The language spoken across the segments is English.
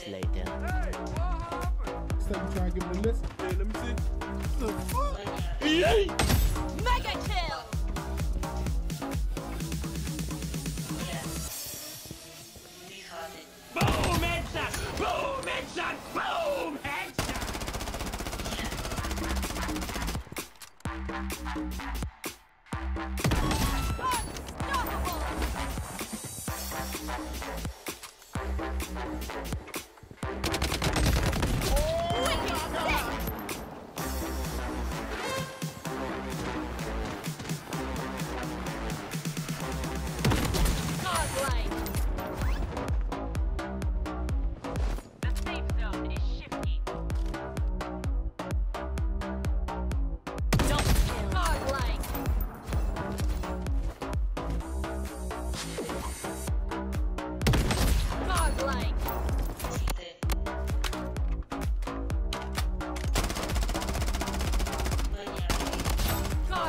said you trying to give it a listen. Yeah, let me see. The fuck? Mega kill! Boom, headshot! Boom, headshot! Boom, headshot! Unstoppable!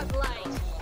Godlike!